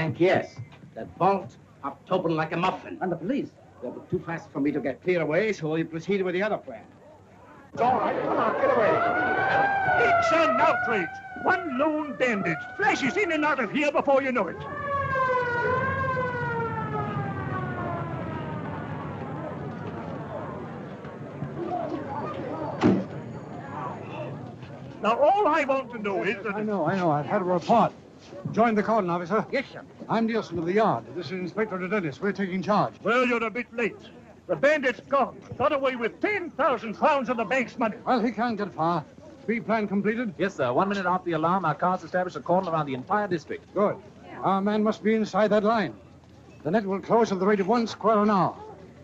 bank, yes. That vault, up open like a muffin. And the police? They'll be too fast for me to get clear away, so we proceeded with the other plan. It's all right. Come on, get away. It's an outrage. One lone bandit flashes in and out of here before you know it. Now, all I want to know is that... I know, I know. I've had a report. Join the cordon, officer. Yes, sir. I'm Nielsen of the yard. This is Inspector Dennis. We're taking charge. Well, you're a bit late. The bandit's gone. Got away with 10,000 pounds of the bank's money. Well, he can't get far. Speed plan completed? Yes, sir. One minute after the alarm, our cars established a cordon around the entire district. Good. Our man must be inside that line. The net will close at the rate of one square an hour.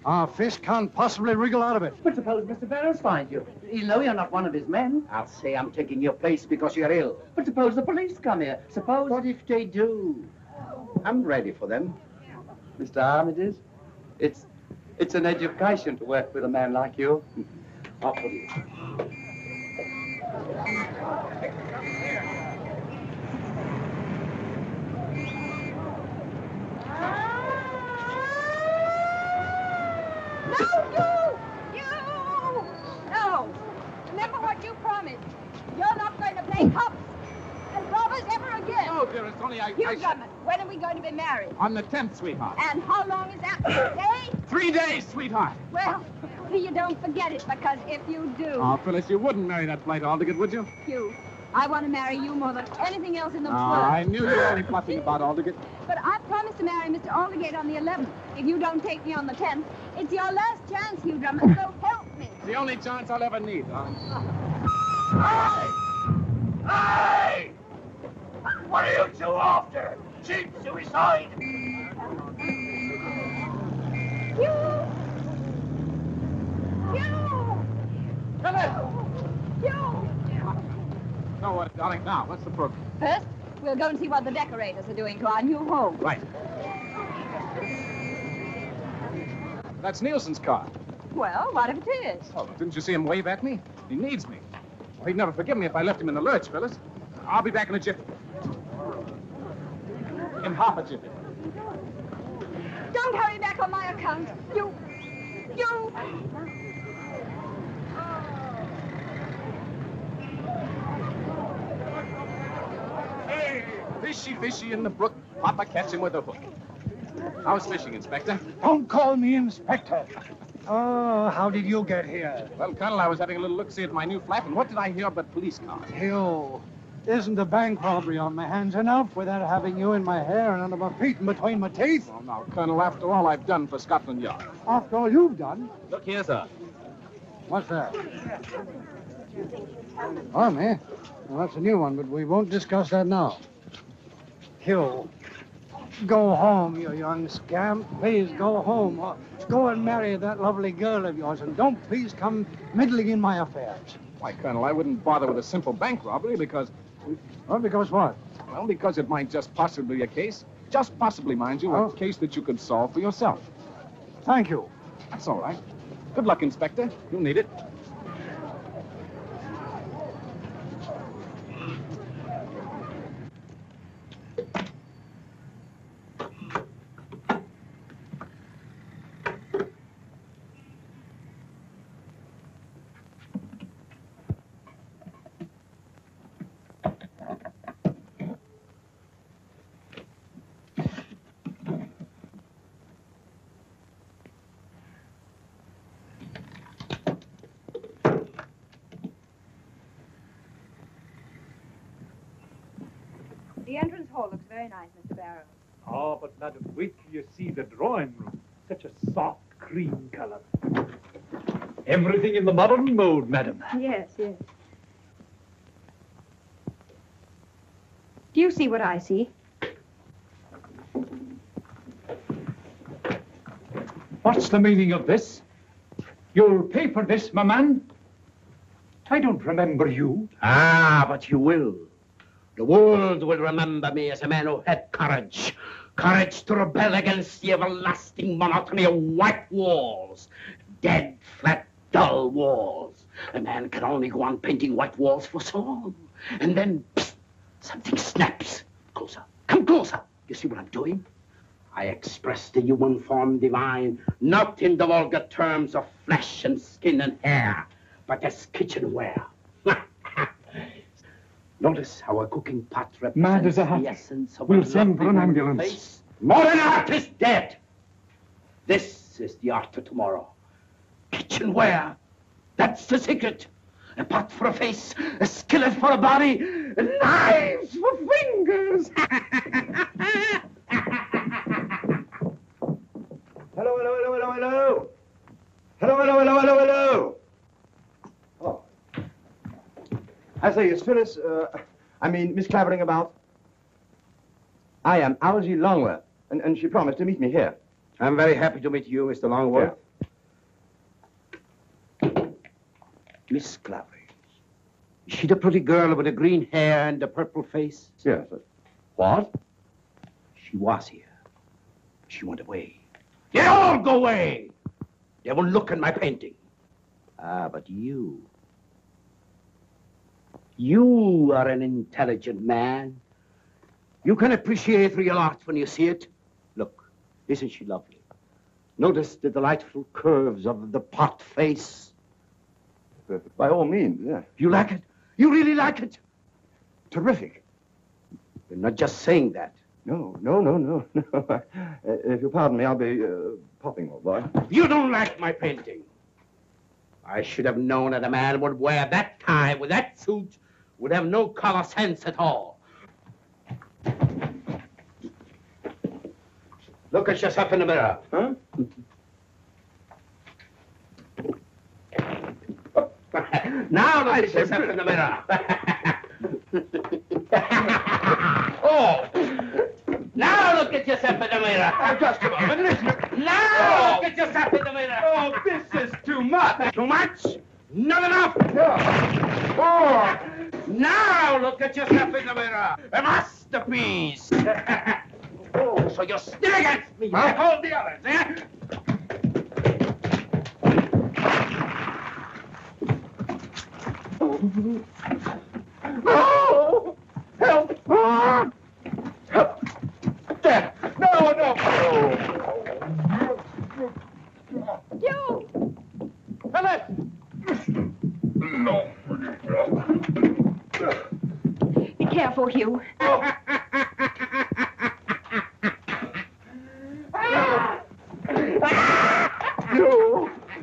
Our fish can't possibly wriggle out of it. But suppose Mr. Barrows finds you. He'll know you're not one of his men. I'll say I'm taking your place because you're ill. But suppose the police come here. Suppose... What if they do? I'm ready for them. Mr. Armides, it's it's an education to work with a man like you. Off with you. Ah! No, you! You! No! Remember what you promised. You're not going to play cops and robbers ever again. Oh, dearest, only I... You Drummond, when are we going to be married? On the 10th, sweetheart. And how long is that? Today? Three days, sweetheart. Well, see you don't forget it, because if you do, Oh, Phyllis, you wouldn't marry that blight Aldrich, would you? you, I want to marry you more than anything else in the Oh, world. I knew you were only bluffing about Aldrich. But I've promised to marry Mr. Aldergate on the 11th. If you don't take me on the 10th, it's your last chance, Hugh Drummond, so help me. It's The only chance I'll ever need, huh? Hey! Hey! What are you two after? Cheap suicide? You! You! You! Darling, now, what's the program? First, we'll go and see what the decorators are doing to our new home. Right. That's Nielsen's car. Well, what if it is? Oh, didn't you see him wave at me? He needs me. Well, he'd never forgive me if I left him in the lurch, Phyllis. I'll be back in a jiffy. In half a jiffy. Don't hurry back on my account. You. You. Hey, fishy, fishy in the brook. Papa catch him with a hook. How's fishing, Inspector? Don't call me Inspector. Oh, how did you get here? Well, Colonel, I was having a little look-see at my new flat, and what did I hear but police cars? You. Isn't a bank robbery on my hands enough without having you in my hair and under my feet and between my teeth? Well, now, Colonel, after all I've done for Scotland Yard. After all you've done, Look here, sir. what's that? Army? Well, that's a new one, but we won't discuss that now. Go home, you young scamp. Please go home. Or go and marry that lovely girl of yours, and don't please come meddling in my affairs. Why, Colonel, I wouldn't bother with a simple bank robbery because, Well, because what? well, because it might just possibly be a case, just possibly, mind you, Oh. a case that you could solve for yourself. Thank you. That's all right. Good luck, Inspector. You'll need it. The entrance hall looks very nice, Mr. Barrow. Oh, but madam, wait till you see the drawing room. Such a soft cream color. Everything in the modern mode, madam. Yes, yes. Do you see what I see? What's the meaning of this? You'll pay for this, my man? I don't remember you. Ah, but you will. The world will remember me as a man who had courage, Courage to rebel against the everlasting monotony of white walls. Dead, flat, dull walls. A man can only go on painting white walls for so long. And then, psst, something snaps. Closer. Come closer. You see what I'm doing? I express the human form divine, not in the vulgar terms of flesh and skin and hair, but as kitchenware. Notice how a cooking pot represents Mad as a hat. the essence of We'll a send for an ambulance. face. Modern art is dead. This is the art of tomorrow. Kitchenware. That's the secret. A pot for a face, a skillet for a body, knives for fingers. Hello, hello, hello, hello, hello. Hello, hello, hello, hello, hello. Oh. I say, is Phyllis, uh, I mean, Miss Clavering about? I am Algy Longworth, and, and she promised to meet me here. I'm very happy to meet you, Mr. Longworth. Miss Clavering. Is she the pretty girl with the green hair and the purple face? Yes. uh, What? She was here. She went away. They all go away. They won't look at my painting. Ah, but you. You are an intelligent man. You can appreciate real art when you see it. Look, isn't she lovely? Notice the delightful curves of the pot face. By all means, yeah. You like it? You really like it? Terrific. You're not just saying that. No, no, no, no, no. Uh, if you'll pardon me, I'll be uh, popping, old boy. You don't like my painting. I should have known that a man would wear that tie with that suit would have no color sense at all. Look at yourself in the mirror. Huh? now look at yourself in the mirror. oh! Now look at yourself in the mirror. Uh, just a moment, listen. Now oh. look at yourself in the mirror. Oh, this is too much. Too much? Not enough. No. Oh, Now look at yourself in the mirror. A masterpiece. oh, so you're still against me, like all the others, eh? no! Help! Ah! Help! There! No, no! You! No! Be careful, Hugh. No!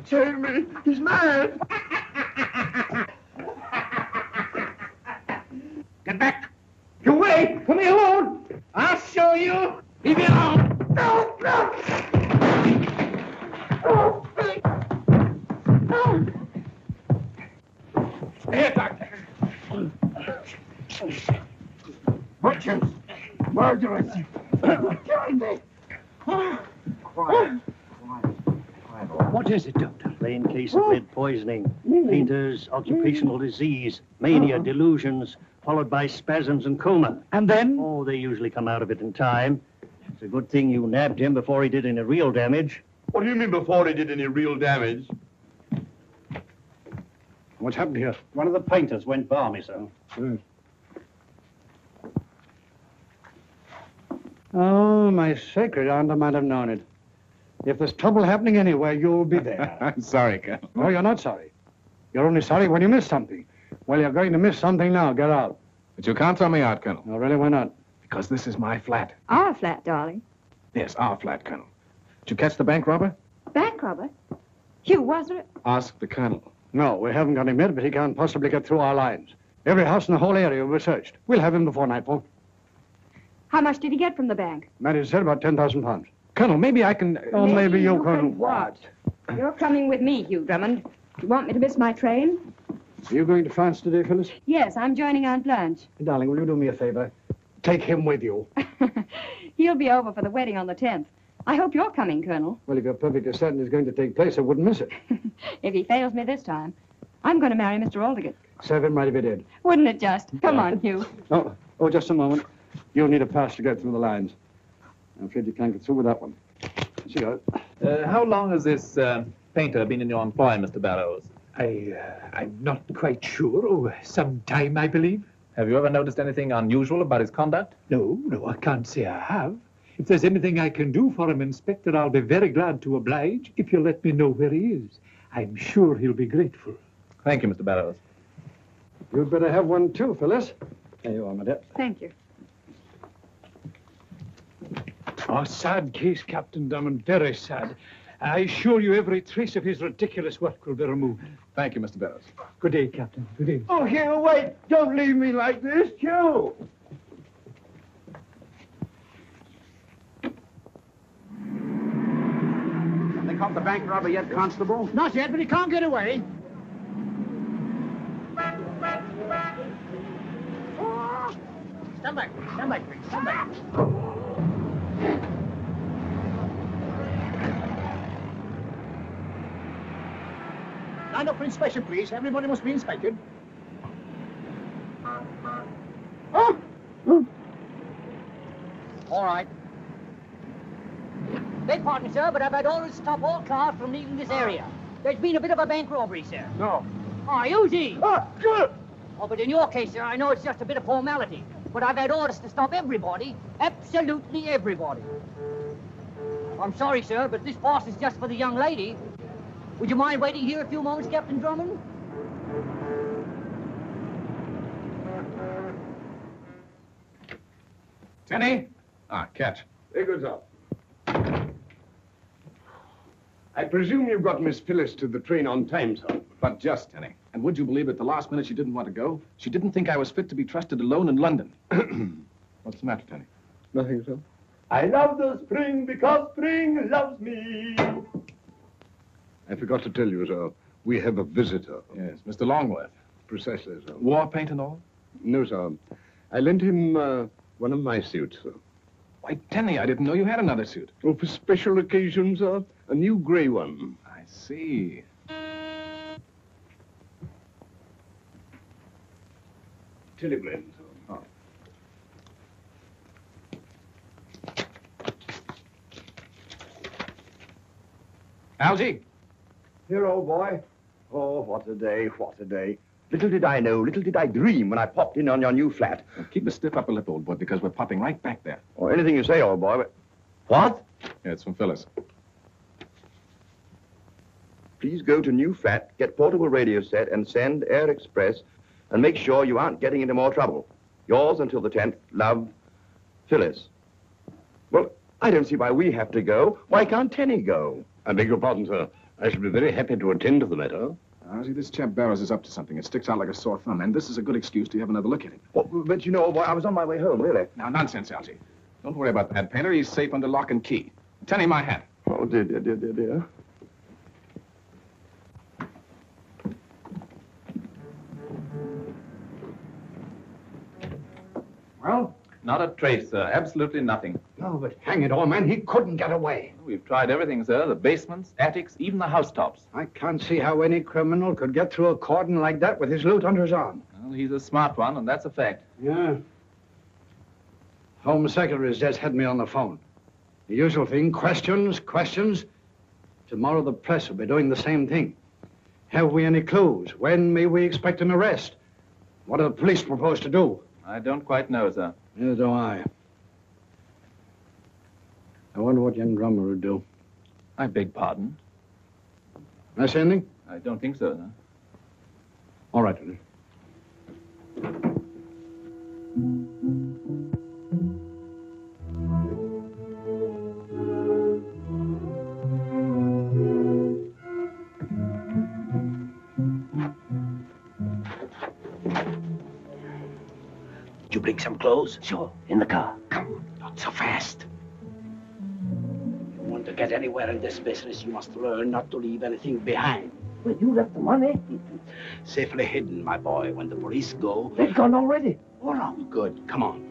Save me! He's mad! Get back. You wait. Leave me alone. I'll show you. Leave me alone. No! No! Here, doctor. Butchers! Murderers! Killing me! Quiet. What is it, Doctor? Plain case of lead poisoning. Painter's occupational disease, mania, uh-huh. delusions, followed by spasms and coma. And then? Oh, they usually come out of it in time. It's a good thing you nabbed him before he did any real damage. What do you mean before he did any real damage? What's happened here? One of the painters went balmy, sir. Hmm. Oh, my sacred aunt, I might have known it. If there's trouble happening anywhere, you'll be there. I'm sorry, Colonel. no, you're not sorry. You're only sorry when you miss something. Well, you're going to miss something now. Get out. But you can't throw me out, Colonel, No, really, why not? because this is my flat. Our flat, darling. Yes, our flat, Colonel. Did you catch the bank robber? Bank robber? Hugh, was it? Ask the Colonel. No, we haven't got him yet, but he can't possibly get through our lines. Every house in the whole area will be searched. We'll have him before nightfall. How much did he get from the bank? Matty said about 10,000 pounds. Colonel, maybe I can... Oh, maybe you can can what? You're coming with me, Hugh Drummond. You want me to miss my train? Are you going to France today, Phyllis? Yes, I'm joining Aunt Blanche. Darling, will you do me a favor? Take him with you. He'll be over for the wedding on the 10th. I hope you're coming, Colonel. Well, if you're perfectly certain it's going to take place, I wouldn't miss it. if he fails me this time, I'm going to marry Mr. Aldgate. Serve him right if he did. Wouldn't it just? Come on, Hugh. Oh, oh, just a moment. You'll need a pass to get through the lines. I'm afraid you can't get through with that one. She goes. Uh, how long has this uh, painter been in your employ, Mr. Barrows? I, uh, I'm not quite sure. Oh, some time, I believe. Have you ever noticed anything unusual about his conduct? No, no, I can't say I have. If there's anything I can do for him, Inspector, I'll be very glad to oblige if you'll let me know where he is. I'm sure he'll be grateful. Thank you, Mr. Barrows. You'd better have one too, Phyllis. There you are, my dear. Thank you. Oh, sad case, Captain Drummond, very sad. I assure you every trace of his ridiculous work will be removed. Thank you, Mr. Barrows. Good day, Captain. Good day. Oh, here, wait! Don't leave me like this, Hugh! They caught the bank robber yet, Constable? Not yet, but he can't get away. Stand back, stand back, Rick, stand back. Line up for inspection, please. Everybody must be inspected. All right. Beg pardon, sir, but I've had orders to stop all cars from leaving this area. There's been a bit of a bank robbery, sir. No. Oh, easy. Ah, good! Oh, but in your case, sir, I know it's just a bit of formality. But I've had orders to stop everybody. Absolutely everybody. I'm sorry, sir, but this pass is just for the young lady. Would you mind waiting here a few moments, Captain Drummond? Tenny? Ah, catch. There goes up. I presume you got Miss Phyllis to the train on time, sir. But just, Tenny. And would you believe it, the last minute she didn't want to go? She didn't think I was fit to be trusted alone in London. What's the matter, Tenny? Nothing, sir. I love the spring because spring loves me. I forgot to tell you, sir. We have a visitor. Yes, Mr. Longworth. Precisely, sir. War paint and all? No, sir. I lent him uh, one of my suits, sir. Why, Tenny, I didn't know you had another suit. Oh, for special occasions, sir. A new grey one. I see. Tilly sir. Oh. Algy! Here, old boy. Oh, what a day, what a day. Little did I know, little did I dream when I popped in on your new flat. Now, keep a stiff upper lip, old boy, because we're popping right back there. Or anything you say, old boy, but... What? Yeah, it's from Phyllis. Please go to new flat, get portable radio set, and send Air Express, and make sure you aren't getting into more trouble. Yours until the 10th, love, Phyllis. Well, I don't see why we have to go. Why can't Tenny go? I beg your pardon, sir. I shall be very happy to attend to the matter. Ah, Algy, this chap Barrows is up to something. It sticks out like a sore thumb, and this is a good excuse to have another look at him. Well, but you know, boy, I was on my way home, really. Now, nonsense, Algy. Don't worry about that painter. He's safe under lock and key. Tenny, my hat. Oh, dear, dear, dear, dear, dear. Well? Not a trace, sir. Absolutely nothing. No, but hang it all, man, he couldn't get away. We've tried everything, sir. The basements, attics, even the housetops. I can't see how any criminal could get through a cordon like that with his loot under his arm. Well, he's a smart one, and that's a fact. Yeah. Home Secretary's just had me on the phone. The usual thing, questions, questions. Tomorrow the press will be doing the same thing. Have we any clues? When may we expect an arrest? What do the police propose to do? I don't quite know, sir. Neither do I. I wonder what young Drummond would do. I beg pardon. Can I anything? I don't think so, sir. All right. Did you bring some clothes? Sure. In the car. Come, not so fast. If You want to get anywhere in this business, you must learn not to leave anything behind. Well, you left the money. Safely hidden, my boy. When the police go... They've gone already. All right. Good. Come on.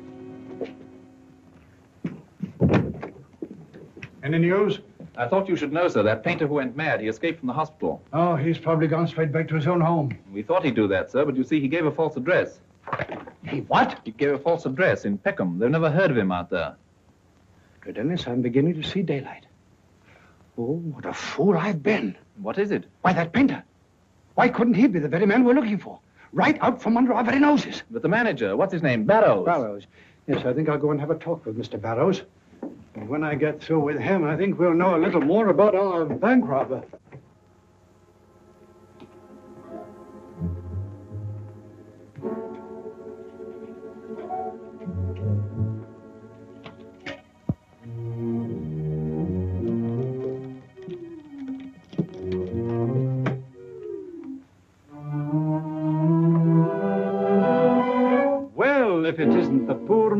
Any news? I thought you should know, sir. That painter who went mad, he escaped from the hospital. Oh, he's probably gone straight back to his own home. We thought he'd do that, sir, but you see, he gave a false address. He what? He gave a false address in Peckham. They've never heard of him out there. Dennis, I'm beginning to see daylight. Oh, what a fool I've been. What is it? Why, that painter. Why couldn't he be the very man we're looking for? Right out from under our very noses. But the manager, what's his name? Barrows. Barrows. Yes, I think I'll go and have a talk with Mr. Barrows. And when I get through with him, I think we'll know a little more about our bank robber.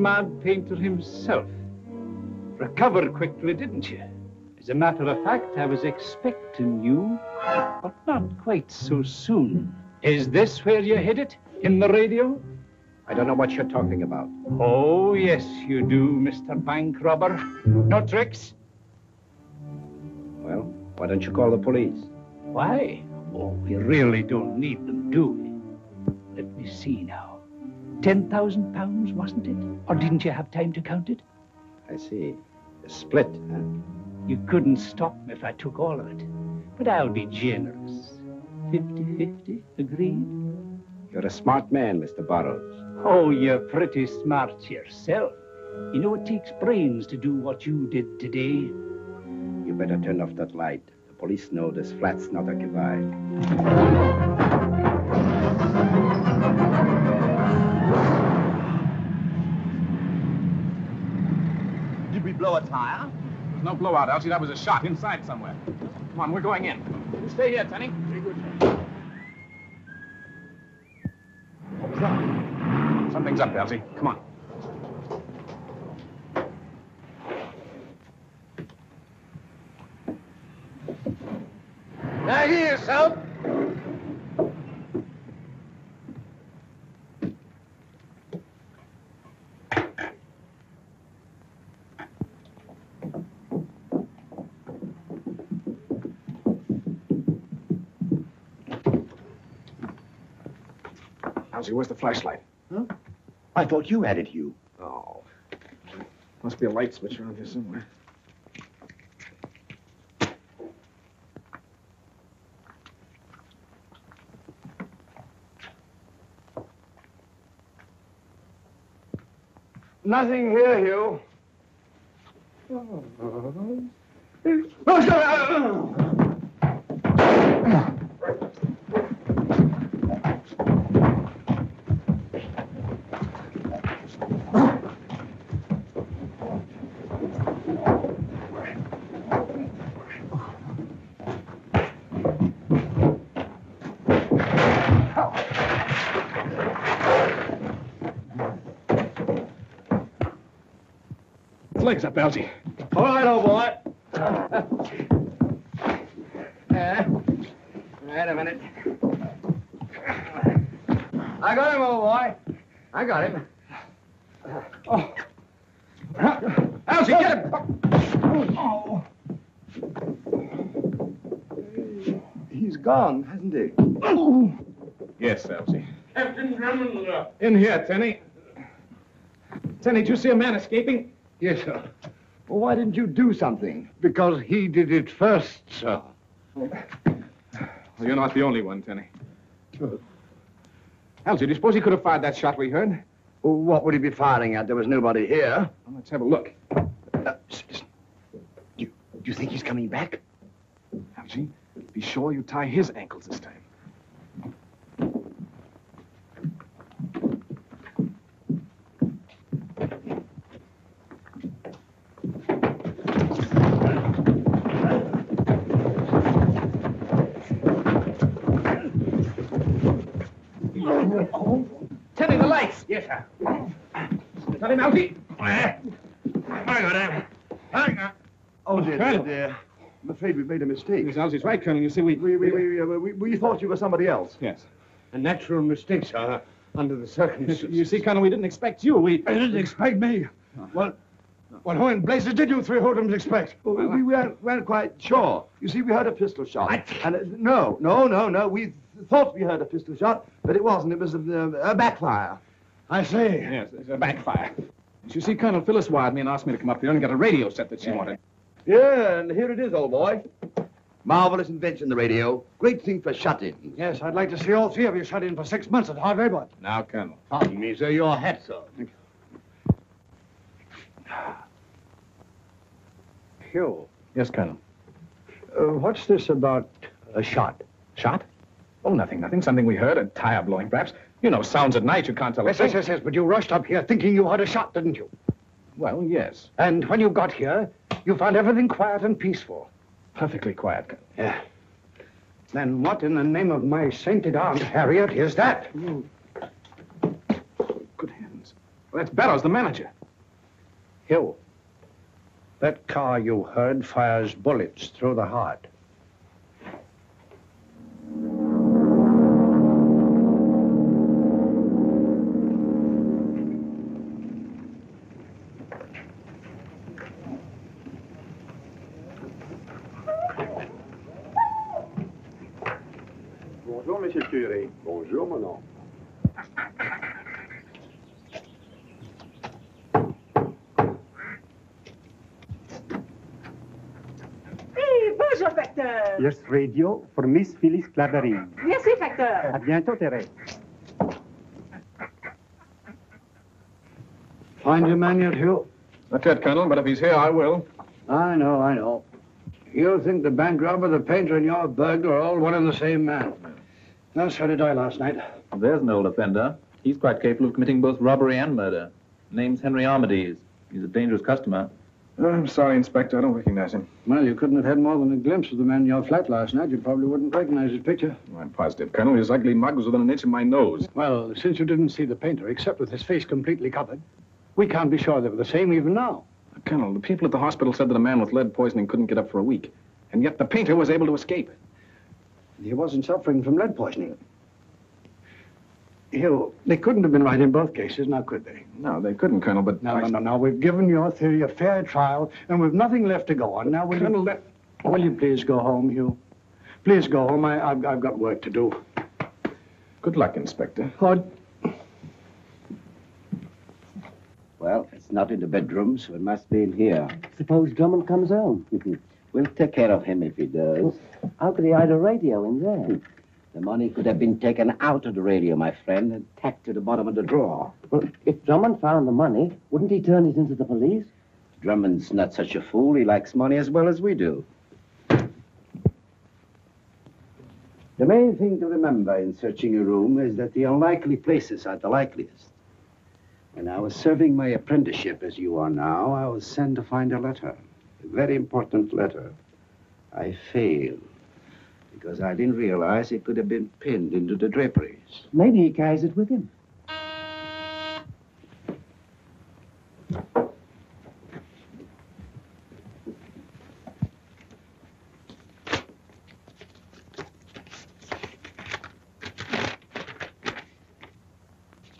Mad painter himself. Recovered quickly, didn't you? As a matter of fact, I was expecting you, but not quite so soon. Is this where you hid it? In the radio? I don't know what you're talking about. Oh, yes, you do, Mr. Bank Robber. No tricks? Well, why don't you call the police? Why? Oh, we really don't need them, do we? Let me see now. Ten thousand pounds, wasn't it? Or didn't you have time to count it? I see. A split, huh? You couldn't stop me if I took all of it. But I'll be generous. Fifty-fifty, agreed? You're a smart man, Mr. Barrows. Oh, you're pretty smart yourself. You know it takes brains to do what you did today. You better turn off that light. The police know this flat's not occupied. Blow a tire? There's no blowout, Algy. That was a shot inside somewhere. Come on, we're going in. You stay here, Tenny. Very good. What was that? Something's up, Algy. Come on. Now here, Soap. Algy, where's the flashlight? Huh? I thought you had it, Hugh. Oh. Must be a light switch around here somewhere. Nothing here, Hugh. Oh. Oh, Legs up, Algy. All right, old boy. Yeah. Uh, wait a minute. I got him, old boy. I got him. Oh. Algy, get him! Oh. He's gone, hasn't he? Oh. Yes, Algy. Captain Drummond. In here, Tenny. Tenny, did you see a man escaping? Yes, sir. Well, why didn't you do something? Because he did it first, sir. Well, you're not the only one, Tenny. Algy, do you suppose he could have fired that shot we heard? Well, what would he be firing at? There was nobody here. Well, let's have a look. Uh. Do you, do you think he's coming back? Algy, be sure you tie his ankles this time. Got him, Algy? I got him. I got Oh, dear, dear, dear. I'm afraid we've made a mistake. Yes, Algy's right, Colonel. You see, we... We, we, we, uh, we, we thought you were somebody else. Yes. A natural mistake, sir, under the circumstances. You see, Colonel, we didn't expect you. We... I didn't expect me. Well, well, who in blazes did you three hoodlums expect? Well, we, we weren't, weren't quite sure. You see, we heard a pistol shot. And uh, no, no, no, no. We thought we heard a pistol shot, but it wasn't. It was a, a backfire. I say. Yes, it's a backfire. You see, Colonel Phyllis wired me and asked me to come up here and get a radio set that she wanted. Yeah, and here it is, old boy. Marvelous invention, the radio. Great thing for shut-ins. Yes, I'd like to see all three of you shut in for six months at hard labor. Now, Colonel. Pardon me, sir. Your hat, sir. Hugh, Yes, Colonel. uh, what's this about a shot? Shot? Oh, nothing, nothing. Something we heard. A tire blowing, perhaps. You know, sounds at night. You can't tell a Yes, thing. yes, yes, yes, but you rushed up here thinking you heard a shot, didn't you? Well, yes. And when you got here, you found everything quiet and peaceful. Perfectly quiet. Yeah. Then what in the name of my sainted Aunt Harriet is that? Good heavens. Well, that's Barrows, the manager. Hugh, that car you heard fires bullets through the heart. Radio for Miss Phyllis Clavering. Merci, facteur. À bientôt, Thérèse. Find your man yet, Hugh? Not yet, Colonel, but if he's here, I will. I know, I know. You think the bank robber, the painter, and your burglar are all one and the same man. No, so did I last night. There's an old offender. He's quite capable of committing both robbery and murder. Name's Henry Armides. He's a dangerous customer. I'm sorry, Inspector. I don't recognize him. Well, you couldn't have had more than a glimpse of the man in your flat last night. You probably wouldn't recognize his picture. I'm positive, Colonel. His ugly mug was within an inch of my nose. Well, since you didn't see the painter, except with his face completely covered, we can't be sure they were the same even now. Colonel, the people at the hospital said that a man with lead poisoning couldn't get up for a week. And yet the painter was able to escape. He wasn't suffering from lead poisoning. Hugh, they couldn't have been right in both cases, now could they? No, they couldn't, Colonel, but... No, I- no, no, no. We've given your theory a fair trial, and we've nothing left to go on. Now, will Colonel, you... that... Will you please go home, Hugh? Please go home. I, I've, I've got work to do. Good luck, Inspector. What? Well, it's not in the bedroom, so it must be in here. Suppose Drummond comes home. We'll take care of him if he does. How could he hide a radio in there? The money could have been taken out of the radio, my friend, and tacked to the bottom of the drawer. Well, if Drummond found the money, wouldn't he turn it into the police? Drummond's not such a fool. He likes money as well as we do. The main thing to remember in searching a room is that the unlikely places are the likeliest. When I was serving my apprenticeship as you are now, I was sent to find a letter. A very important letter. I failed because I didn't realize it could have been pinned into the draperies. Maybe he carries it with him.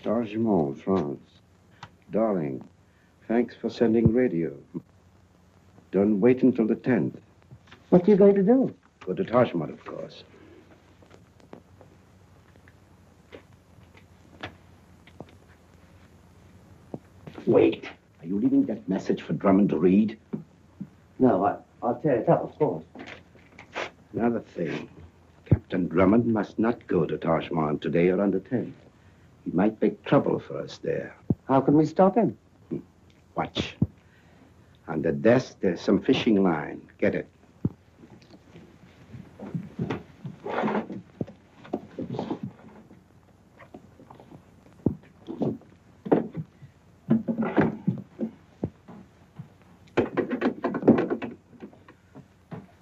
Chargemont, France. Darling, thanks for sending radio. Don't wait until the 10th. What are you going to do? Go to Tajmut, of course. Wait. Are you leaving that message for Drummond to read? No, I, I'll tear it up, of course. Another thing. Captain Drummond must not go to Tajmont today or on the 10th. He might make trouble for us there. How can we stop him? Hmm. Watch. On the desk, there's some fishing line. Get it.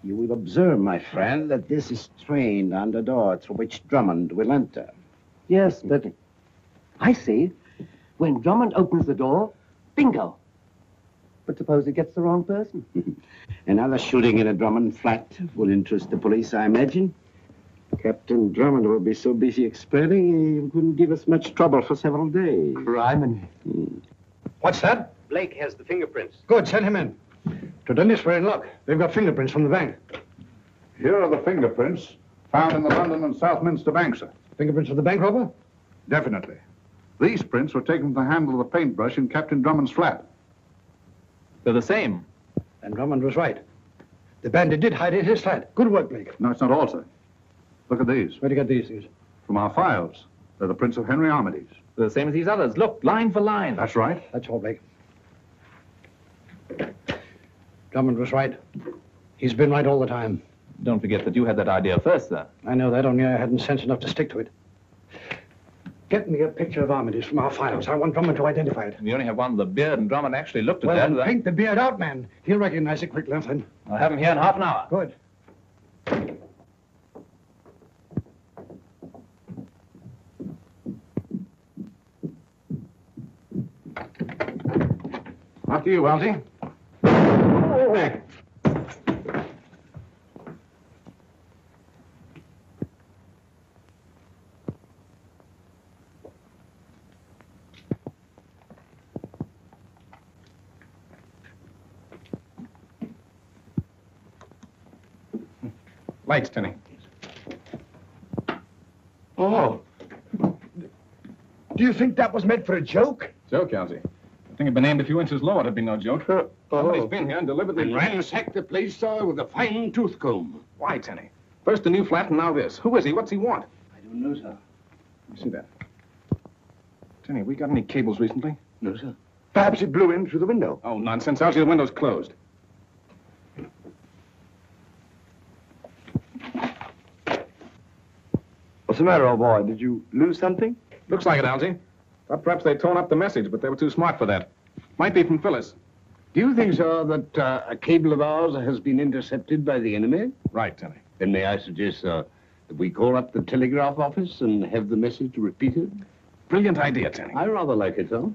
You will observe, my friend, that this is trained on the door through which Drummond will enter. Yes, but I see. When Drummond opens the door, bingo. But suppose he gets the wrong person. Another shooting in a Drummond flat will interest the police, I imagine. Captain Drummond will be so busy explaining he couldn't give us much trouble for several days. Criminy. Hmm. What's that? Blake has the fingerprints. Good, send him in. To Dennis, we're in luck. They've got fingerprints from the bank. Here are the fingerprints found in the London and Southminster bank, sir. Fingerprints of the bank robber? Definitely. These prints were taken from the handle of the paintbrush in Captain Drummond's flat. They're the same. And Drummond was right. The bandit did hide in his flat. Good work, Blake. No, it's not all, sir. Look at these. Where'd you get these things? From our files. They're the prints of Henry Armides. They're the same as these others. Look, line for line. That's right. That's all, Blake. Drummond was right. He's been right all the time. Don't forget that you had that idea first, sir. I know that, only I hadn't sense enough to stick to it. Get me a picture of Armides from our files. I want Drummond to identify it. We only have one with a beard, and Drummond actually looked at Well, that. then paint the beard out, man. He'll recognize it quickly enough, then. I'll have him here in half an hour. Good. After you, Algy. Lights, Tenny. Oh. Do you think that was meant for a joke? Joke, Algy. The thing had been aimed a few inches lower, it'd be no joke. Uh, Somebody's oh. been here and deliberately... And ransacked the place, sir, with a fine tooth comb. Why, Tenny? First the new flat and now this. Who is he? What's he want? I don't know, sir. Let me see that. Tenny, we got any cables recently? No, sir. Perhaps it blew in through the window. Oh, nonsense. Algy, the window's closed. What's the matter, old boy? Did you lose something? Looks like it, Algy. Thought perhaps they'd torn up the message, but they were too smart for that. Might be from Phyllis. Do you think, sir, that uh, a cable of ours has been intercepted by the enemy? Right, Tenny. Then may I suggest, sir, that we call up the telegraph office and have the message repeated? Brilliant idea, Tenny. I rather like it, sir.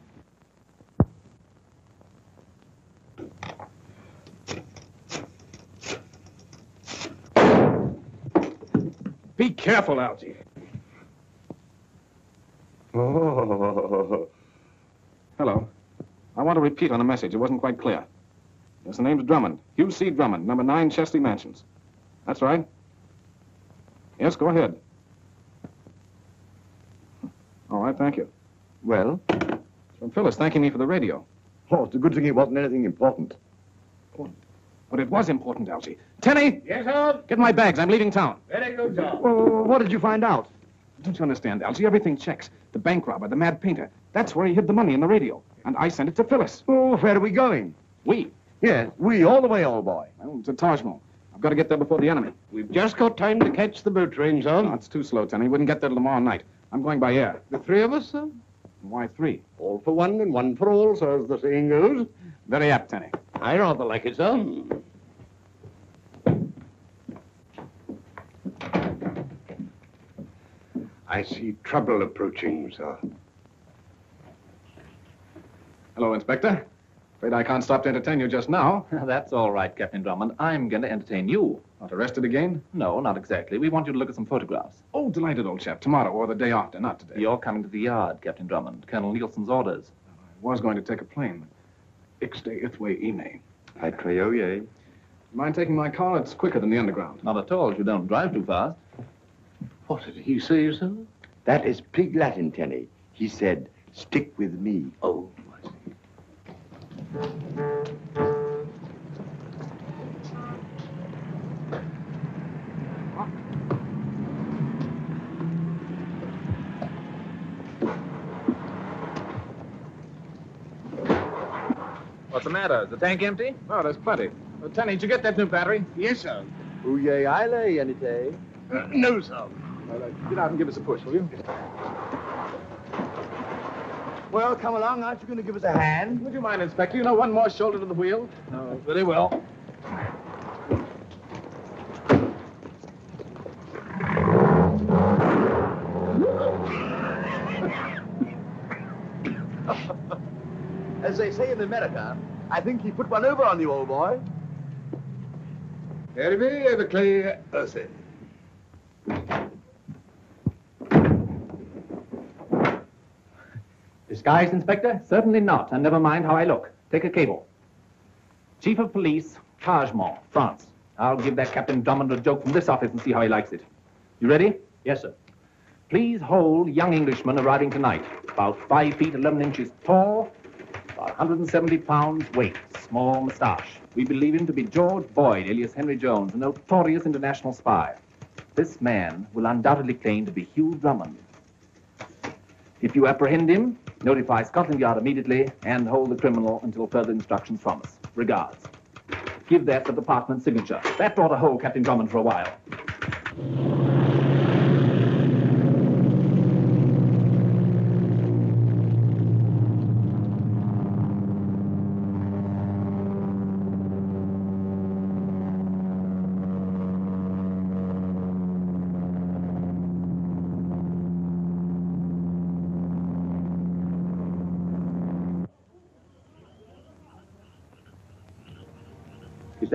Be careful, Algy. Oh. Hello. I want to repeat on the message. It wasn't quite clear. Yes, the name's Drummond. Hugh C. Drummond, number 9 Chesley Mansions. That's right. Yes, go ahead. All right, thank you. Well? It's from Phyllis thanking me for the radio. Oh, it's a good thing it wasn't anything important. But it was important, Algy. Tenny! Yes, sir. Get my bags. I'm leaving town. Very good, sir. Well, what did you find out? Don't you understand, Algy? Everything checks. The bank robber, the mad painter. That's where he hid the money in the radio. And I sent it to Phyllis. Oh, where are we going? We. Yes, we, all the way, old boy. Well, to Taj Mahal. I've got to get there before the enemy. We've just got time to catch the boat train, sir. No, oh, it's too slow, Tenny. We wouldn't get there till tomorrow night. I'm going by air. The three of us, sir? Why three? All for one and one for all, so as the saying goes. Very apt, Tenny. I rather like it, sir. I see trouble approaching, sir. Hello, Inspector. Afraid I can't stop to entertain you just now. That's all right, Captain Drummond. I'm going to entertain you. Not arrested again? No, not exactly. We want you to look at some photographs. Oh, delighted, old chap. Tomorrow or the day after, not today. You're coming to the yard, Captain Drummond. Colonel Nielsen's orders. I was going to take a plane. Ixte Ithwe Ine. I trayoye. Oh, Mind taking my car? It's quicker than the underground. Not at all. If you don't drive too fast. What did he say, sir? That is pig Latin, Tenny. He said, stick with me. Oh, What's the matter? Is the tank empty? Oh, there's plenty. Uh, Tenny, did you get that new battery? Yes, sir. Uye ile, Yanite. Uh, no, sir. Uh, get out and give us a push, will you? Well, come along. Aren't you going to give us a hand? Would you mind, Inspector? You know, one more shoulder to the wheel. No, very well. As they say in America, I think he put one over on you, old boy. Hervé avec les Ursay. Disguised, Inspector? Certainly not. And never mind how I look. Take a cable. Chief of Police, Mahal, France. I'll give that Captain Drummond a joke from this office and see how he likes it. You ready? Yes, sir. Please hold young Englishman arriving tonight. About 5 feet 11 inches tall, about 170 pounds weight, small moustache. We believe him to be George Boyd, alias Henry Jones, a notorious international spy. This man will undoubtedly claim to be Hugh Drummond. If you apprehend him, notify Scotland Yard immediately and hold the criminal until further instructions from us. Regards. Give that the department signature. That brought a hold Captain Drummond for a while.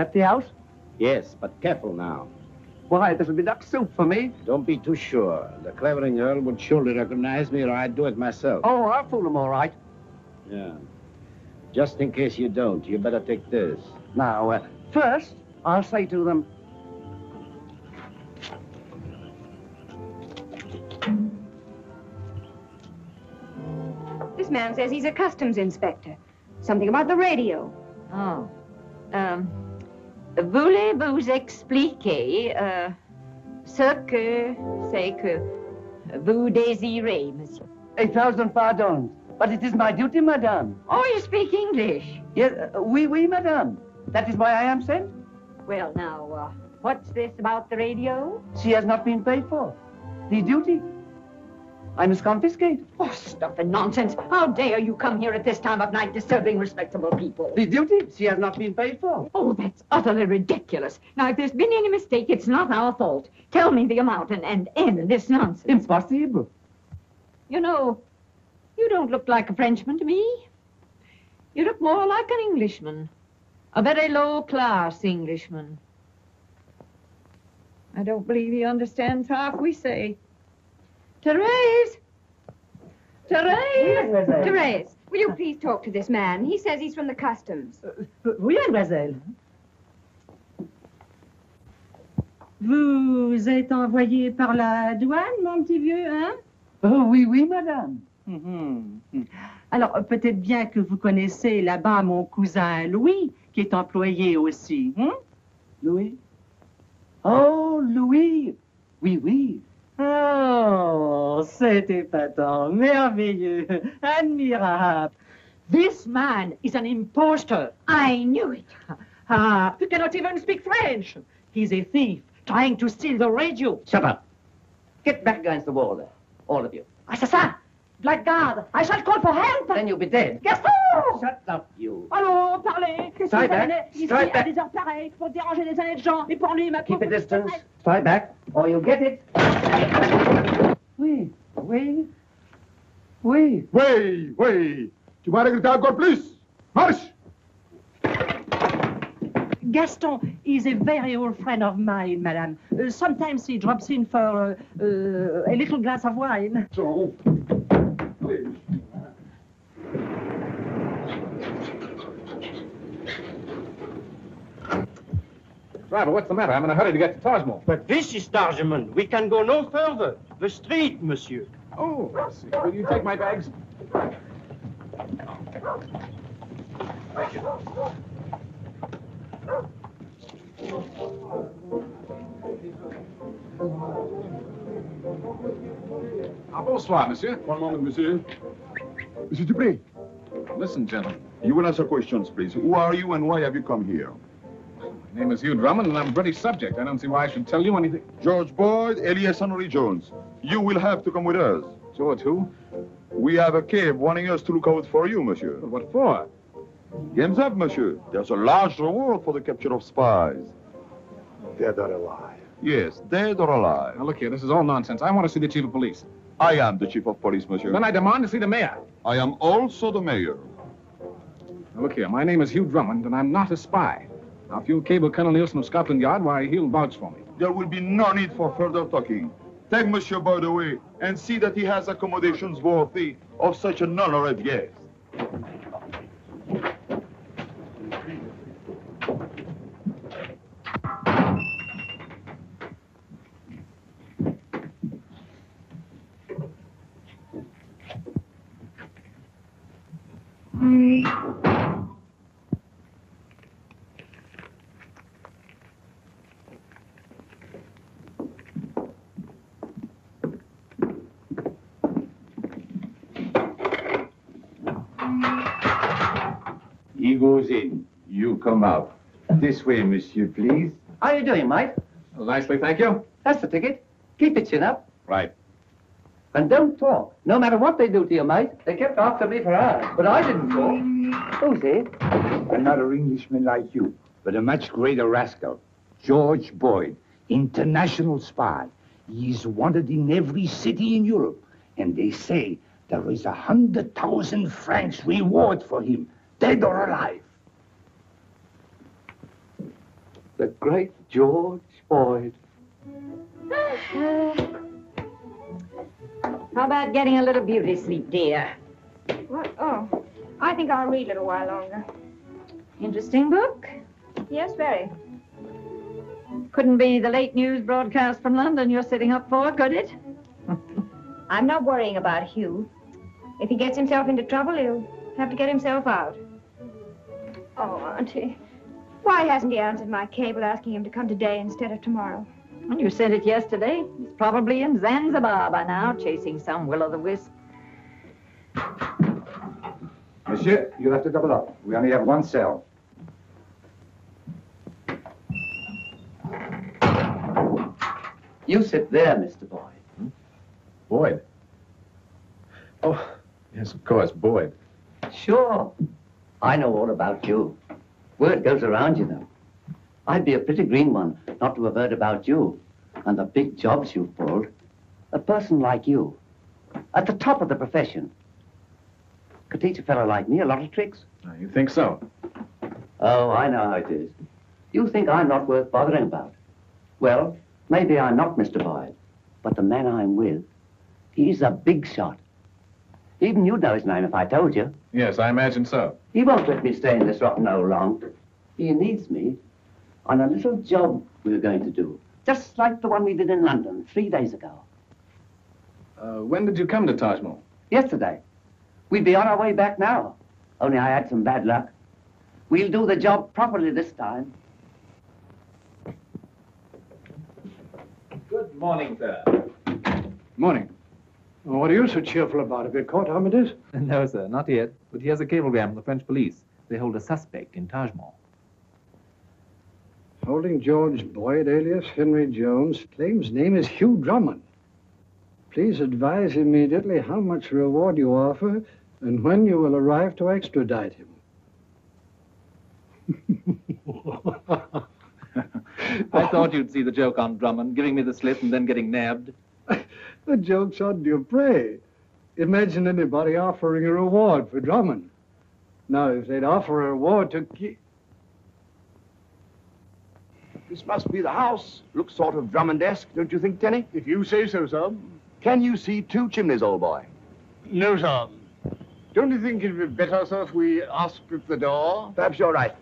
That the house? Yes, but careful now. Why, this'll be duck soup for me. Don't be too sure. The Clavering Earl would surely recognize me, or I'd do it myself. Oh, I'll fool him all right. Yeah. Just in case you don't, you better take this. Now, uh, first, I'll say to them, This man says he's a customs inspector. Something about the radio. Oh. Um, Voulez-vous expliquer euh, ce que c'est que vous désirez, monsieur? A thousand pardons, but it is my duty, madame. Oh, you speak English? Yes, uh, oui, oui, madame. That is why I am sent. Well, now, uh, what's this about the radio? She has not been paid for. The duty. I must confiscate. Oh, stuff and nonsense. How dare you come here at this time of night disturbing respectable people? The duty she has not been paid for. Oh, that's utterly ridiculous. Now, if there's been any mistake, it's not our fault. Tell me the amount and, and end this nonsense. Impossible. You know, you don't look like a Frenchman to me. You look more like an Englishman. A very low-class Englishman. I don't believe he understands half we say. Therese! Therese! Therese, will you please talk to this man? He says he's from the customs. Oui, mademoiselle. Vous êtes envoyé par la douane, mon petit vieux, hein? Oh, oui, oui, madame. Mhm. Alors, euh, peut-être bien que vous connaissez là-bas mon cousin Louis, qui est employé aussi. hein? Louis? Oh, Louis. Oui, oui. Oh, c'est épatant, merveilleux, admirable. This man is an impostor. I knew it. Ah, he cannot even speak French. He's a thief trying to steal the radio. Shut up. Get back against the wall there, all of you. Assassin! Blackguard! I shall call for help! Then you'll be dead. Gaston! Shut up, you. Allons, parlez! Qu'est-ce que vous ici à des heures pareilles pour déranger des honnêtes gens et pour lui, ma Keep a distance. Strike back, or you'll get it. Oui, oui, oui. Oui, oui. Tu vas regretter encore plus. Marche! Gaston is a very old friend of mine, madame. Uh, sometimes he drops in for uh, uh, a little glass of wine. Driver, what's the matter? I'm in a hurry to get to Tajmol. But this is Tarjaman. We can go no further. The street, monsieur. Oh, I see. Will you take my bags? Thank you. Ah, bonsoir, monsieur. One moment, monsieur. Monsieur Dupré, Listen, gentlemen. you will answer questions, please. Who are you and why have you come here? My name is Hugh Drummond, and I'm a British subject. I don't see why I should tell you anything. George Boyd, Elias Henry Jones. You will have to come with us. George who? We have a cave wanting us to look out for you, monsieur. What for? Game's up, monsieur. There's a large reward for the capture of spies. Dead or alive? Yes, dead or alive. Now, look here, this is all nonsense. I want to see the chief of police. I am the chief of police, monsieur. Then I demand to see the mayor. I am also the mayor. Now, look here, my name is Hugh Drummond, and I'm not a spy. Now, if you'll cable Colonel Nielsen of Scotland Yard, why, he'll vouch for me. There will be no need for further talking. Take Monsieur Boyd away and see that he has accommodations worthy of such an honored guest. He goes in. You come out. This way, monsieur, please. How you doing, mate? nicely, thank you. That's the ticket. Keep it chin up. Right. And don't talk. No matter what they do to you, mate. They kept after me for hours, but I didn't talk. Who's he? Another Englishman like you, but a much greater rascal. George Boyd, international spy. He's wanted in every city in Europe. And they say there is a hundred thousand francs reward for him, dead or alive. The great George Boyd. How about getting a little beauty sleep, dear? What? Oh, I think I'll read a little while longer. Interesting book. Yes, very. Couldn't be the late news broadcast from London you're sitting up for, could it? I'm not worrying about Hugh. If he gets himself into trouble, he'll have to get himself out. Oh, Auntie. Why hasn't he answered my cable asking him to come today instead of tomorrow? When you sent it yesterday, he's probably in Zanzibar by now, chasing some will-o'-the-wisp. Monsieur, you'll have to double up. We only have one cell. You sit there, Mr. Boyd. Hmm? Boyd. Oh, yes, of course, Boyd. Sure. I know all about you. Word goes around, you know. I'd be a pretty green one not to have heard about you and the big jobs you've pulled. A person like you, at the top of the profession, could teach a fellow like me a lot of tricks. Uh, You think so? Oh, I know how it is. You think I'm not worth bothering about. Well, maybe I'm not, Mr. Boyd, but the man I'm with, he's a big shot. Even you'd know his name if I told you. Yes, I imagine so. He won't let me stay in this rotten hole long. He needs me on a little job we were going to do, just like the one we did in London three days ago. Uh, when did you come to Taj Mahal? Yesterday. We'd be on our way back now. Only I had some bad luck. We'll do the job properly this time. Good morning, sir. Morning. What are you so cheerful about? Have you caught Armitage? No, sir, not yet. But here's a cablegram from the French police. They hold a suspect in Taj Mahal. Holding George Boyd, alias Henry Jones, claims name is Hugh Drummond. Please advise immediately how much reward you offer and when you will arrive to extradite him. I thought you'd see the joke on Drummond, giving me the slip and then getting nabbed. The joke's on Dupre. Imagine anybody offering a reward for Drummond. Now, if they'd offer a reward to keep... This must be the house. Looks sort of Drummond-esque, don't you think, Tenny? If you say so, sir. Can you see two chimneys, old boy? No, sir. Don't you think it'd be better, sir, if we asked at the door? Perhaps you're right.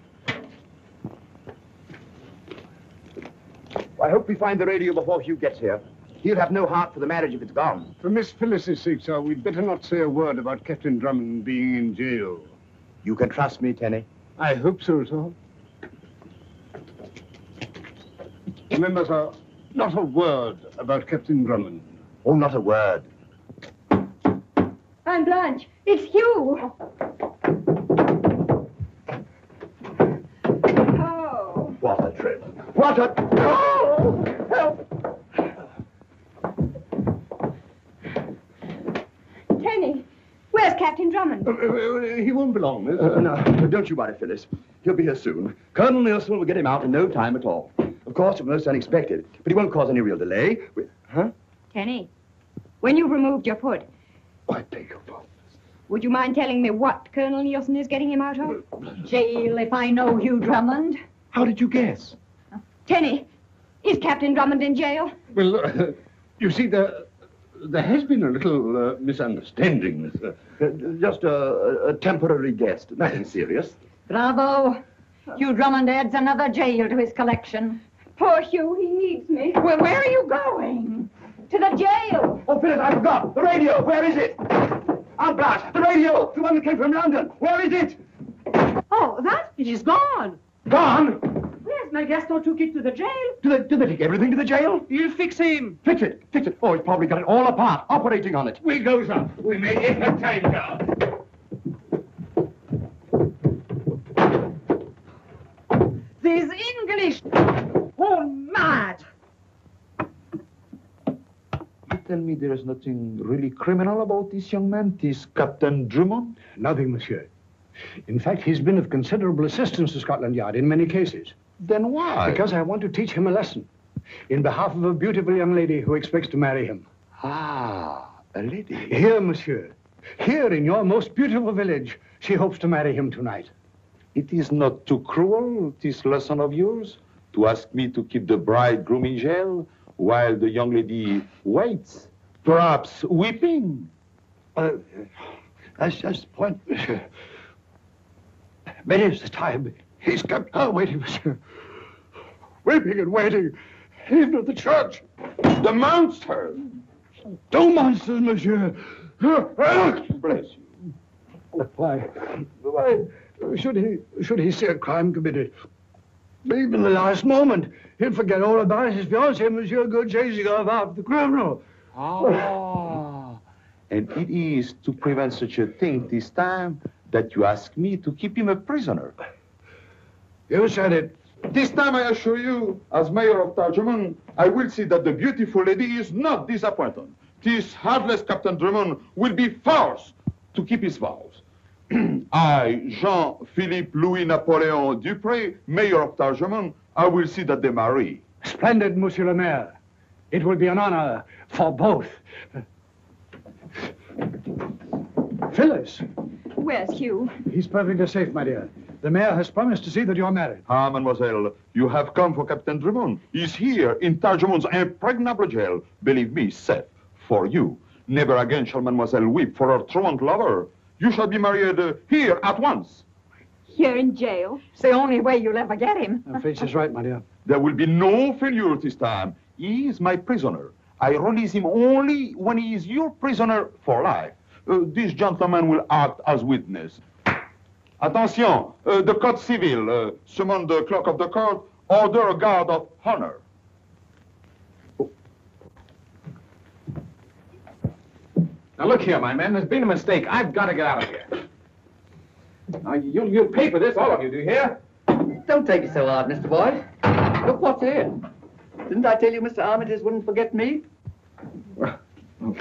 I hope we find the radio before Hugh gets here. He'll have no heart for the marriage if it's gone. For Miss Phyllis's sake, sir, we'd better not say a word about Captain Drummond being in jail. You can trust me, Tenny. I hope so, sir. Remember, sir, not a word about Captain Drummond. Oh, not a word. I'm Blanche. It's Hugh. Oh. What a trip. What a... Uh, uh, uh, he won't be long, miss. Uh, no, don't you worry, Phyllis. He'll be here soon. Colonel Nielsen will get him out in no time at all. Of course, it was most unexpected, but he won't cause any real delay. We- Huh? Tenny, when you've removed your foot, oh, I beg your pardon. would you mind telling me what Colonel Nielsen is getting him out of? Jail if I know Hugh Drummond. How did you guess? Tenny, is Captain Drummond in jail? Well, uh, you see, there, there has been a little uh, misunderstanding, miss. Uh, just a, a temporary guest, nothing serious. Bravo. Hugh Drummond adds another jail to his collection. Poor Hugh, he needs me. Well, where are you going? To the jail. Oh, Phyllis, I forgot. The radio, where is it? Aunt Blanche, the radio, the one that came from London. Where is it? Oh, that? It is gone. Gone? Yes, my Gaston took it to the jail. Do they, do they take everything to the jail? You fix him. Fix it, fix it. Oh, he's probably got it all apart, operating on it. We go, sir. We may get a time guard. English, Oh, mad. You tell me there is nothing really criminal about this young man, this Captain Drummond? Nothing, monsieur. In fact, he's been of considerable assistance to Scotland Yard in many cases. Then why? Because I want to teach him a lesson. In behalf of a beautiful young lady who expects to marry him. Ah, a lady. Here, monsieur. Here in your most beautiful village, she hopes to marry him tonight. It is not too cruel, this lesson of yours, to ask me to keep the bridegroom in jail while the young lady waits, perhaps weeping. Uh, that's just the point, monsieur. Many is the time he's kept her waiting, monsieur. Weeping and waiting, even at the church. The monster! Two monsters, monsieur. Bless you. Why, why should he, should he see a crime committed? Even the last moment, he'll forget all about his fiancée, Monsieur, go chasing off after the criminal. Ah. and it is to prevent such a thing this time that you ask me to keep him a prisoner. You said it. This time, I assure you, as mayor of Tarjaman, I will see that the beautiful lady is not disappointed. This heartless Captain Drummond will be forced to keep his vows. I, Jean-Philippe Louis Napoleon Dupré, mayor of Tarjaman, I will see that they marry. Splendid, Monsieur le Maire. It will be an honor for both. Phyllis, Where's Hugh? he's perfectly safe, my dear. The mayor has promised to see that you're married. Ah, mademoiselle, you have come for Captain Drummond. He's here in Tarjaman's impregnable jail. Believe me, safe for you. Never again shall mademoiselle weep for her truant lover. You shall be married uh, here at once. Here in jail. It's the only way you'll ever get him. Fitz is right, my dear. There will be no failure this time. He is my prisoner. I release him only when he is your prisoner for life. Uh, this gentleman will act as witness. Attention, uh, the code civil, uh, summon the clerk of the court, order a guard of honor. Now look here, my man. There's been a mistake. I've got to get out of here. Now you'll you'll pay for this, all of you. Do you hear? Don't take it so hard, Mr. Boyd. Look what's here. Didn't I tell you Mr. Armitage wouldn't forget me? Well,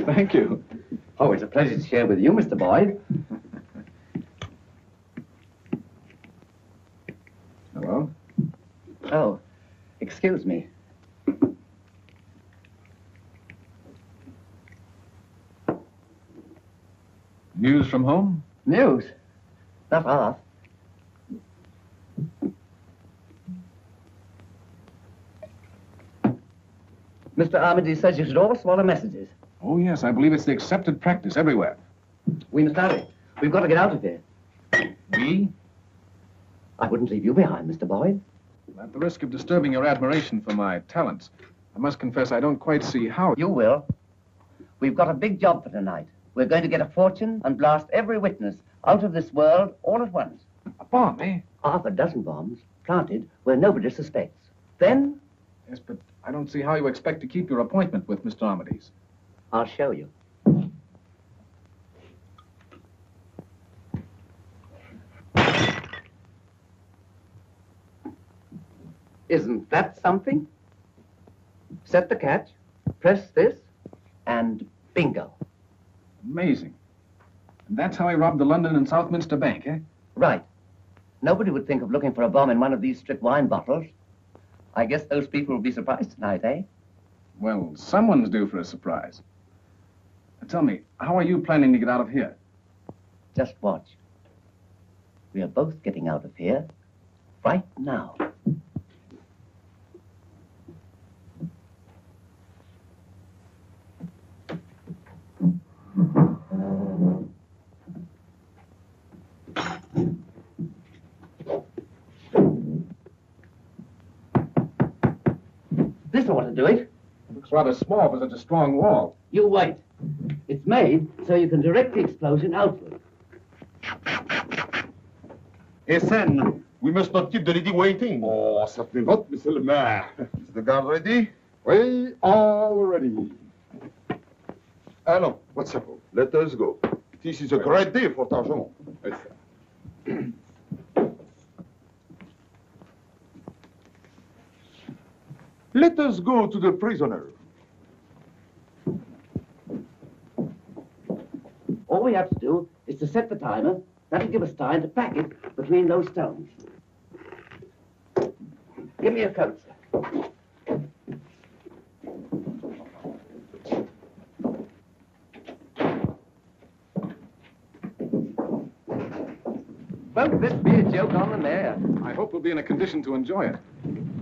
thank you. Oh, it's a pleasure to share with you, Mr. Boyd. Hello. Oh, excuse me. News from home? News? Not half. Mr. Armitage says you should always swallow messages. Oh yes, I believe it's the accepted practice everywhere. We must hurry. We've got to get out of here. Me? I wouldn't leave you behind, Mr. Boyd. At the risk of disturbing your admiration for my talents, I must confess I don't quite see how. You will. We've got a big job for tonight. We're going to get a fortune and blast every witness out of this world all at once. A bomb, eh? Half a dozen bombs planted where nobody suspects. Then Yes, but I don't see how you expect to keep your appointment with Mr. Armitage. I'll show you. Isn't that something? Set the catch, press this, and bingo. Amazing. And that's how he robbed the London and Southminster Bank, eh? Right. Nobody would think of looking for a bomb in one of these strict wine bottles. I guess those people will be surprised tonight, eh? Well, someone's due for a surprise. Now, tell me, how are you planning to get out of here? Just watch. We are both getting out of here right now. This ought to do it. It Looks rather small for such a strong wall. You wait. It's made so you can direct the explosion outward. Essen, we must not keep the lady waiting. Oh, certainly not, Monsieur le Maire. Is the guard ready? We are ready. Allons, what's up? Let us go. This is a great day for Tarjamon. Yes, sir. Let us go to the prisoner. All we have to do is to set the timer. That'll give us time to pack it between those stones. Give me a coat, sir. Won't this be a joke on the mayor? I hope we'll be in a condition to enjoy it.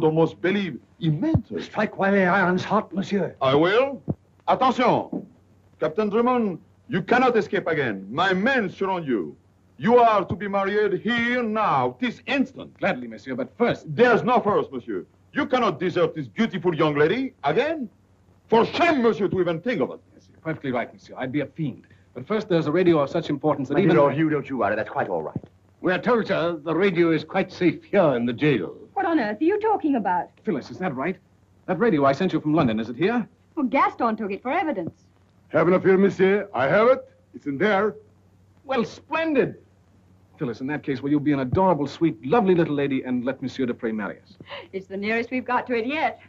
would almost believe he meant it. Strike while the iron's hot, monsieur. I will. Attention! Captain Drummond, you cannot escape again. My men surround you. You are to be married here now, this instant. Gladly, monsieur, but first. There's no first, monsieur. You cannot desert this beautiful young lady again. For shame, monsieur, to even think of it. Yes, you're perfectly right, monsieur. I'd be a fiend. But first, there's a radio of such importance that My even... dear old Hugh, don't you worry. That's quite all right. We are told, sir, the radio is quite safe here in the jail. What on earth are you talking about? Phyllis, is that right? That radio I sent you from London, is it here? Well, Gaston took it for evidence. Have no fear, monsieur. I have it. It's in there. Well, splendid. Phyllis, in that case, will you be an adorable, sweet, lovely little lady and let Monsieur Dupre marry us? It's the nearest we've got to it yet.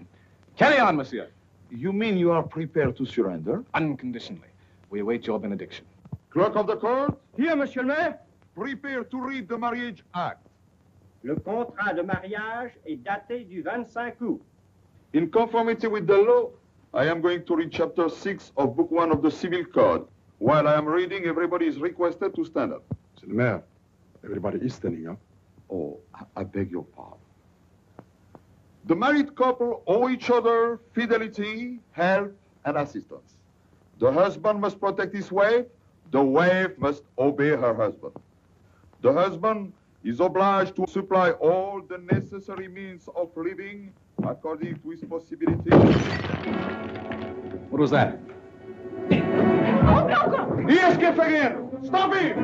Carry on, monsieur. You mean you are prepared to surrender? Unconditionally. We await your benediction. Clerk of the court, Here, monsieur le maire. prepare to read the marriage act. Le contrat de mariage est daté du 25 août. In conformity with the law, I am going to read chapter 6 of book 1 of the Civil Code. While I am reading, everybody is requested to stand up. Monsieur le maire, everybody is standing up. Oh, I- I beg your pardon. The married couple owe each other fidelity, help, and assistance. The husband must protect his wife. The wife must obey her husband. The husband is obliged to supply all the necessary means of living according to his possibilities. What was that? He escaped again! Stop him!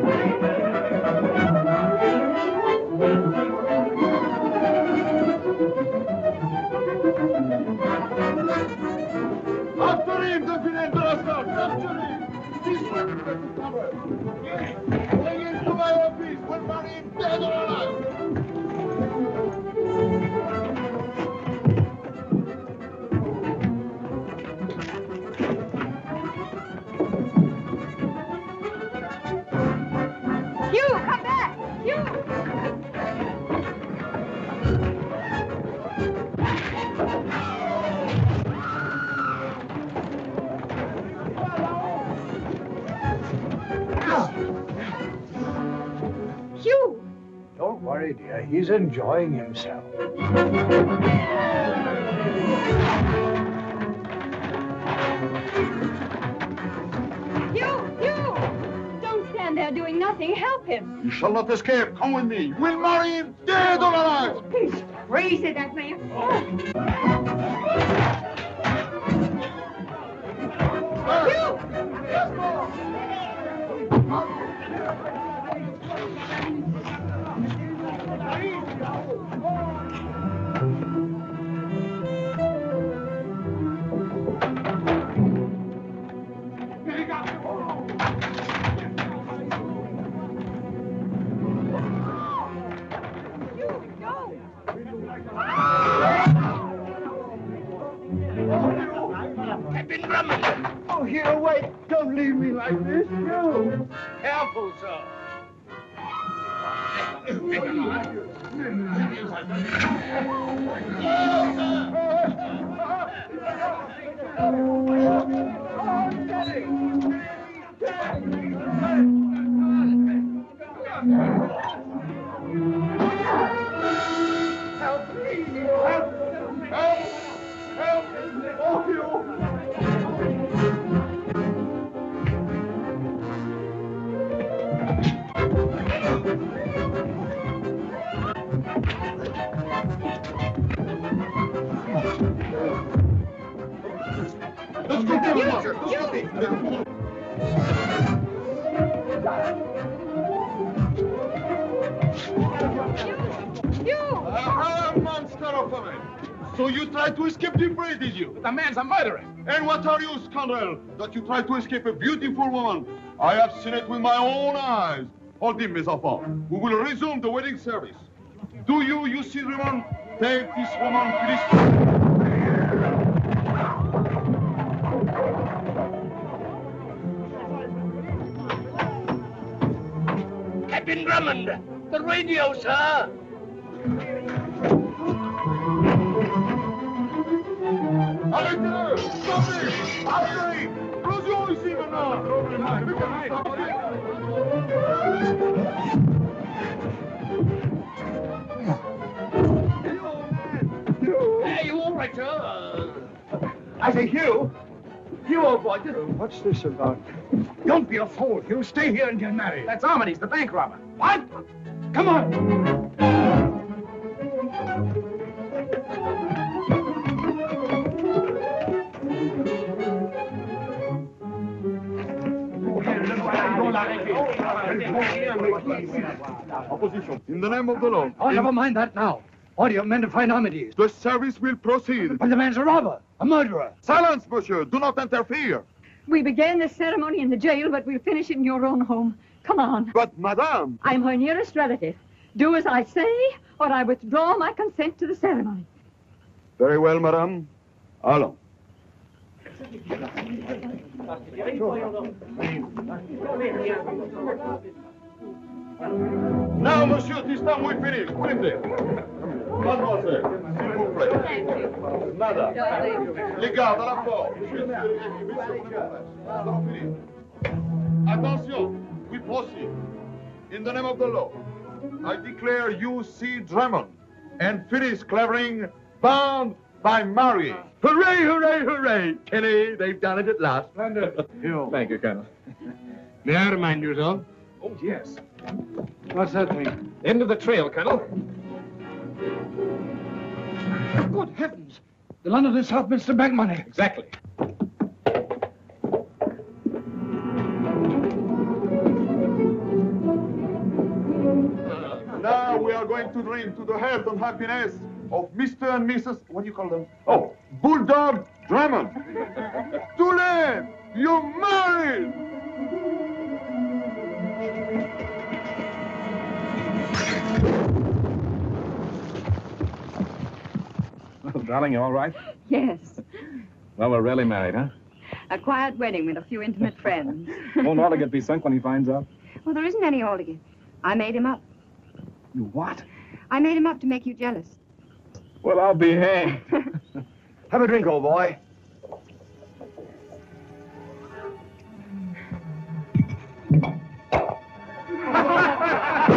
After him, the villain rascal! After him! This one is going to cover. Marry him Don't dear. He's enjoying himself. You! Hugh! Don't stand there doing nothing. Help him. You shall not escape. Come with me. We'll marry him dead or alive! He's crazy, that man. Captain Oh, wait. Don't leave me like this. No. Careful, sir. Help oh, Let's go get him, Roger. Let's go get him. Ah, monster of a man. So you tried to escape the fray, did you? The man's a murderer. And what are you, scoundrel, that you tried to escape a beautiful woman? I have seen it with my own eyes. Hold him, mes enfants. We will resume the wedding service. Do you, you see, Raymond, take this woman to Captain Drummond, the radio, sir. Arrêtez-le Stoppez Arrêtez Explosion ici maintenant Hey, you all right, sir? I say, Hugh! Hugh, old boy, just... What's this about? Don't be a fool, Hugh. Stay here and get married. That's Armitage, the bank robber. What? Come on! Opposition. In the name of the law. Oh, never mind that now. What are you meant to find Armitage? The service will proceed. But the man's a robber, a murderer. Silence, monsieur. Do not interfere. We began the ceremony in the jail, but we'll finish it in your own home. Come on. But, madame... I'm her nearest relative. Do as I say, or I withdraw my consent to the ceremony. Very well, madame. Allons. Now, monsieur, this time we finish. Put him there. Mademoiselle, s'il vous plaît. Nada. Les gardes, à la porte. Nous allons finir. Attention, we proceed. In the name of the law, I declare you C. Drummond and Phyllis Clavering bound by marriage. Hooray, hooray, hooray! Kenny, they've done it at last. Splendid. Thank you, Colonel. May I remind you, though? Oh, yes. What's that mean? End of the trail, Colonel. Good heavens! The London and Southminster bank money. Exactly. Now we are going to drink to the health and happiness of Mr. and Mrs. What do you call them? Oh, Bulldog Drummond. Tulane, you're married! Well, darling, you all right? Yes. Well, we're really married, huh? A quiet wedding with a few intimate friends. Won't Aldergate be sunk when he finds out? Well, there isn't any Aldigan. I made him up. You what? I made him up to make you jealous. Well, I'll be hanged. Have a drink, old boy.